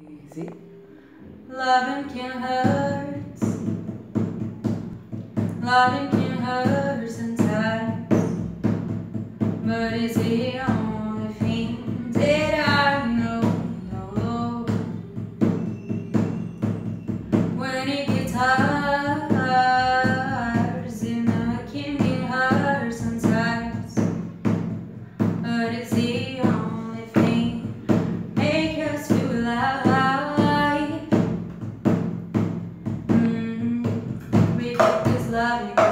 Easy. Loving can hurt. Loving can hurt sometimes. But it's here love you.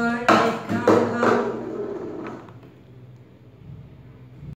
Bye.